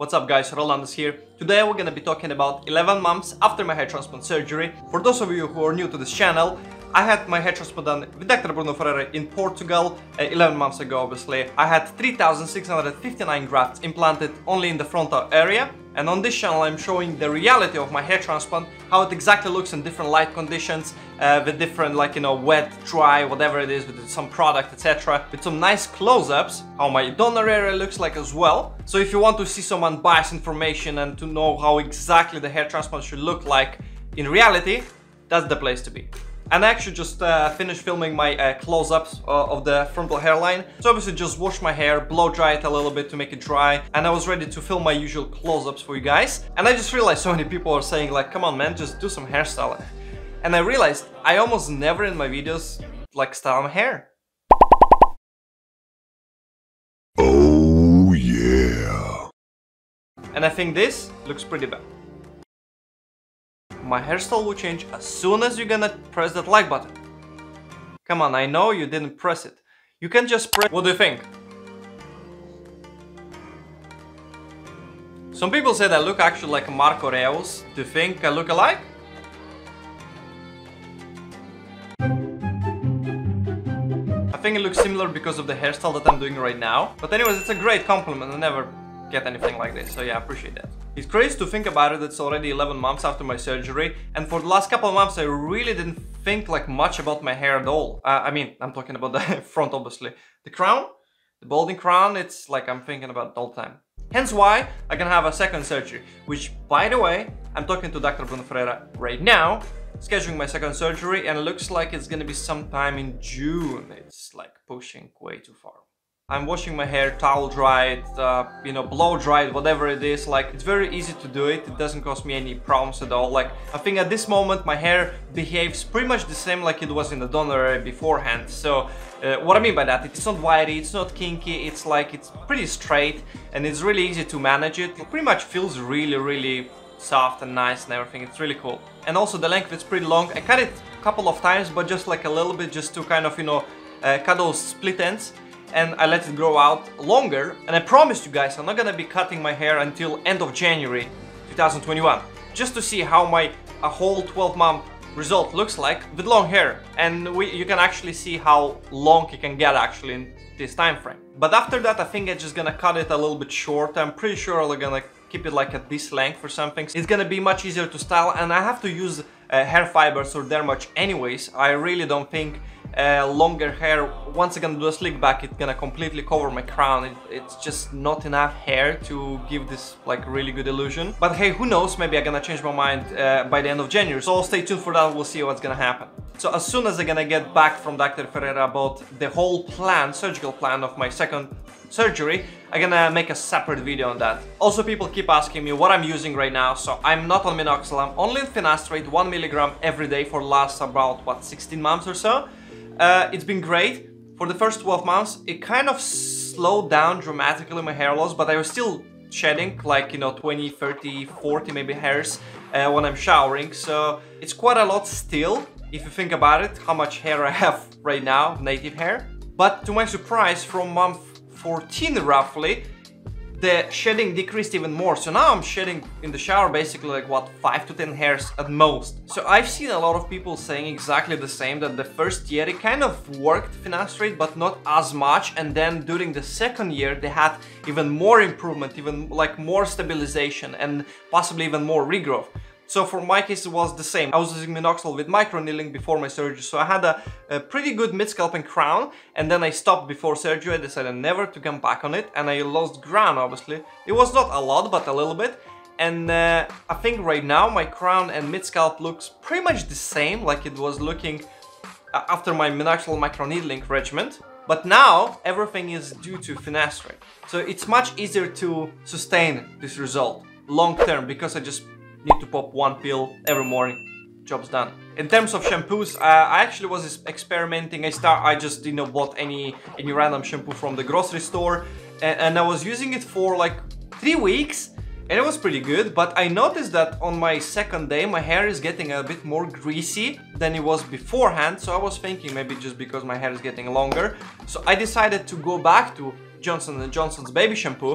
What's up guys, Rolandas here. Today we're gonna be talking about 11 months after my hair transplant surgery. For those of you who are new to this channel, I had my hair transplant done with Dr. Bruno Ferreira in Portugal uh, 11 months ago obviously. I had 3659 grafts implanted only in the frontal area and on this channel I'm showing the reality of my hair transplant, how it exactly looks in different light conditions, uh, with different like you know wet, dry, whatever it is, with some product etc. With some nice close-ups, how my donor area looks like as well. So if you want to see some unbiased information and to know how exactly the hair transplant should look like in reality, that's the place to be. And I actually just uh, finished filming my uh, close-ups uh, of the frontal hairline. So obviously just washed my hair, blow dry it a little bit to make it dry. And I was ready to film my usual close-ups for you guys. And I just realized so many people are saying like, come on man, just do some hairstyling. And I realized I almost never in my videos like style my hair. Oh yeah. And I think this looks pretty bad. My hairstyle will change as soon as you're gonna press that like button. Come on, I know you didn't press it. You can just press... What do you think? Some people say that I look actually like Marco Reus. Do you think I look alike? I think it looks similar because of the hairstyle that I'm doing right now. But anyways, it's a great compliment. I never get anything like this, so yeah, I appreciate that. It's crazy to think about it, it's already 11 months after my surgery, and for the last couple of months I really didn't think like much about my hair at all. Uh, I mean, I'm talking about the front obviously. The crown, the balding crown, it's like I'm thinking about it all the time. Hence why I can have a second surgery, which by the way, I'm talking to Dr. Bruno Ferreira right now, scheduling my second surgery and it looks like it's gonna be sometime in June. It's like pushing way too far. I'm washing my hair, towel dried, uh, you know, blow dried, whatever it is. Like, it's very easy to do it. It doesn't cause me any problems at all. Like, I think at this moment my hair behaves pretty much the same like it was in the donor beforehand. So, uh, what I mean by that, it's not wiry, it's not kinky, it's like, it's pretty straight and it's really easy to manage it. It pretty much feels really, really soft and nice and everything. It's really cool. And also the length is pretty long. I cut it a couple of times, but just like a little bit, just to kind of, you know, uh, cut those split ends and I let it grow out longer and I promised you guys I'm not gonna be cutting my hair until end of January 2021 just to see how my a whole 12 month result looks like with long hair and we, you can actually see how long it can get actually in this time frame. But after that I think I'm just gonna cut it a little bit short. I'm pretty sure I'm gonna keep it like at this length or something. It's gonna be much easier to style and I have to use uh, hair fibers or DermMatch anyways. I really don't think uh, longer hair, once I'm gonna do a slick back, it's gonna completely cover my crown. It, it's just not enough hair to give this like really good illusion. But hey, who knows, maybe I'm gonna change my mind uh, by the end of January. So stay tuned for that, we'll see what's gonna happen. So as soon as I'm gonna get back from Dr. Ferreira about the whole plan, surgical plan of my second surgery, I'm gonna make a separate video on that. Also, people keep asking me what I'm using right now, so I'm not on Minoxidil, I'm only on finasteride 1 milligram every day for last about, what, 16 months or so. Uh, it's been great. For the first 12 months, it kind of slowed down dramatically my hair loss, but I was still shedding like, you know, 20, 30, 40 maybe hairs uh, when I'm showering. So it's quite a lot still, if you think about it, how much hair I have right now, native hair. But to my surprise, from month 14 roughly, the shedding decreased even more. So now I'm shedding in the shower basically like what 5 to 10 hairs at most. So I've seen a lot of people saying exactly the same that the first year it kind of worked finasteride but not as much and then during the second year they had even more improvement, even like more stabilization and possibly even more regrowth. So for my case it was the same. I was using minoxidil with microneedling before my surgery so I had a, a pretty good mid-scalp and crown and then I stopped before surgery. I decided never to come back on it and I lost ground obviously. It was not a lot but a little bit and uh, I think right now my crown and mid-scalp looks pretty much the same like it was looking after my minoxidil microneedling regimen. But now everything is due to finasteride. So it's much easier to sustain this result long term because I just need to pop one pill every morning. Job's done. In terms of shampoos uh, i actually was experimenting. I start i just you know bought any any random shampoo from the grocery store. And, and i was using it for like three weeks and it was pretty good but i noticed that on my second day my hair is getting a bit more greasy than it was beforehand. So i was thinking maybe just because my hair is getting longer. So i decided to go back to johnson & johnson's baby shampoo.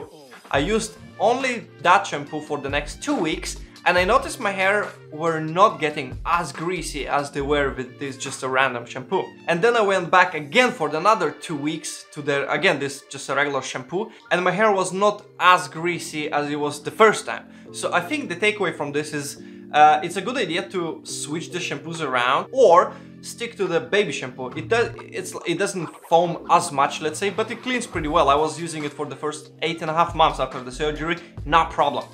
I used only that shampoo for the next two weeks and I noticed my hair were not getting as greasy as they were with this just a random shampoo. And then I went back again for another two weeks to the, again, this just a regular shampoo, and my hair was not as greasy as it was the first time. So I think the takeaway from this is uh, it's a good idea to switch the shampoos around or stick to the baby shampoo. It does it doesn't foam as much, let's say, but it cleans pretty well. I was using it for the first eight and a half months after the surgery, no problem.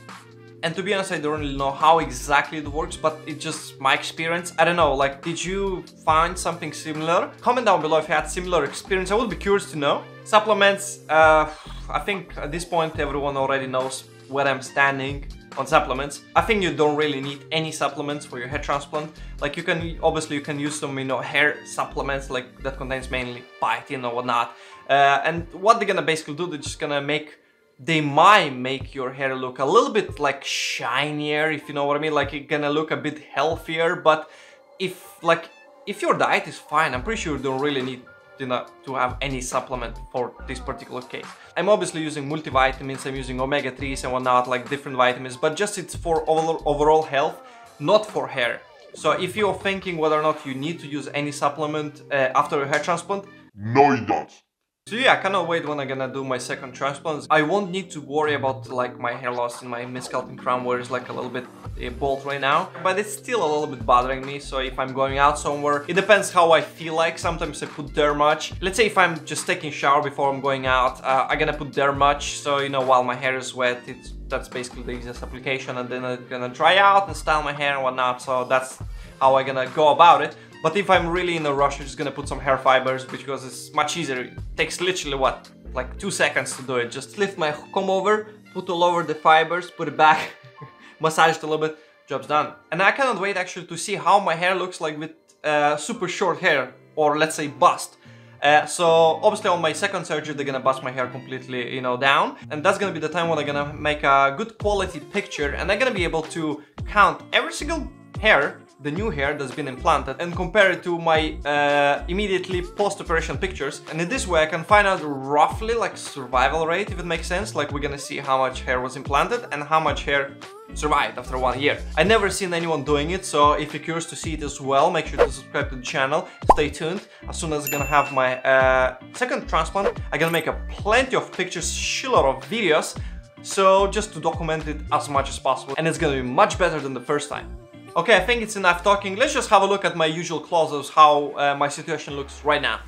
And to be honest, I don't really know how exactly it works, but it's just my experience. I don't know, like, did you find something similar? Comment down below if you had similar experience. I would be curious to know. Supplements, uh, I think at this point everyone already knows where I'm standing on supplements. I think you don't really need any supplements for your hair transplant. Like you can, obviously you can use some, you know, hair supplements like that contains mainly biotin or whatnot. Uh, and what they're gonna basically do, they're just gonna make they might make your hair look a little bit like shinier if you know what I mean like it's gonna look a bit healthier but if like if your diet is fine I'm pretty sure you don't really need you know, to have any supplement for this particular case. I'm obviously using multivitamins, I'm using omega-3s and whatnot, like different vitamins, but just it's for overall health, not for hair. So if you're thinking whether or not you need to use any supplement uh, after a hair transplant, no you don't. So yeah, I cannot wait when I'm gonna do my second transplant. I won't need to worry about like my hair loss in my mid-scalp crown where it's like a little bit uh, bald right now. But it's still a little bit bothering me, so if I'm going out somewhere, it depends how I feel like. Sometimes I put DermMatch. Let's say if I'm just taking shower before I'm going out, uh, I'm gonna put DermMatch, so you know, while my hair is wet, it's that's basically the easiest application and then I'm gonna dry out and style my hair and whatnot, so that's how I'm gonna go about it. But if I'm really in a rush, I'm just gonna put some hair fibers because it's much easier. It takes literally what, like two seconds to do it. Just lift my comb over, put all over the fibers, put it back, massage it a little bit, job's done. And I cannot wait actually to see how my hair looks like with uh, super short hair or let's say bust. Uh, so obviously on my second surgery they're gonna bust my hair completely you know down and that's gonna be the time when I'm gonna make a good quality picture and I'm gonna be able to count every single hair the new hair that's been implanted and compare it to my uh, immediately post-operation pictures. And in this way I can find out roughly like survival rate if it makes sense. Like we're gonna see how much hair was implanted and how much hair survived after one year. I never seen anyone doing it so if you're curious to see it as well make sure to subscribe to the channel. Stay tuned. As soon as I'm gonna have my uh, second transplant I'm gonna make a plenty of pictures shitload of videos. So just to document it as much as possible. And it's gonna be much better than the first time. Okay, I think it's enough talking. Let's just have a look at my usual clothes, how uh, my situation looks right now.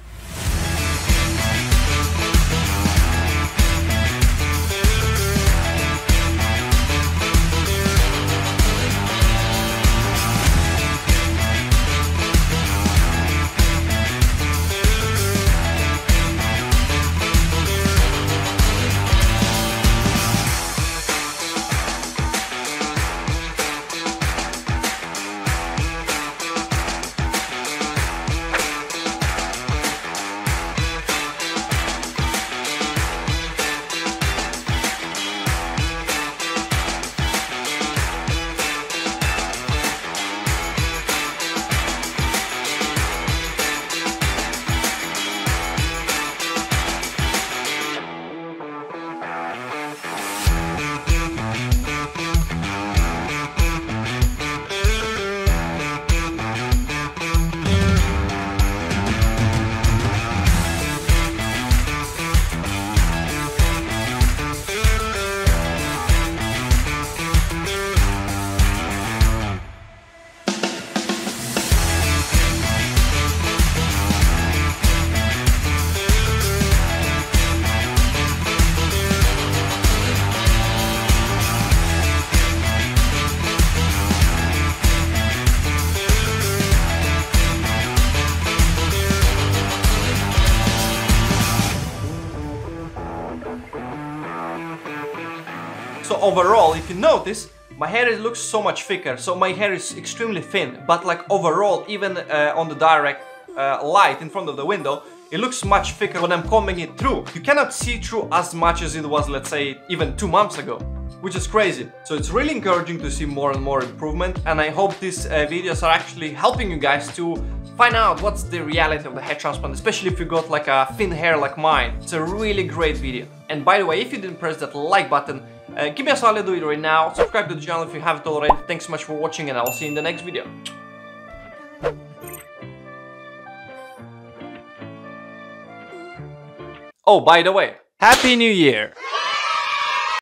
Overall, if you notice, my hair looks so much thicker, so my hair is extremely thin, but like overall, even uh, on the direct uh, light in front of the window, it looks much thicker when I'm combing it through. You cannot see through as much as it was, let's say, even two months ago, which is crazy. So it's really encouraging to see more and more improvement, and I hope these uh, videos are actually helping you guys to find out what's the reality of the hair transplant, especially if you got like a thin hair like mine. It's a really great video. And by the way, if you didn't press that like button, uh, give me a solid do it right now. Subscribe to the channel if you haven't already. Thanks so much for watching and I'll see you in the next video. Oh, by the way, Happy New Year!